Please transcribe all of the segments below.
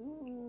Ooh.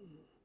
Mm.